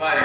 Vai,